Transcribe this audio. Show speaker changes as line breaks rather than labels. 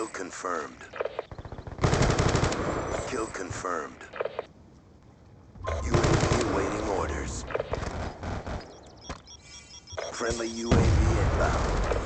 Kill confirmed. Kill confirmed. UAV awaiting orders. Friendly UAV inbound.